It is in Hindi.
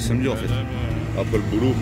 समझो फिर। आप बड़ू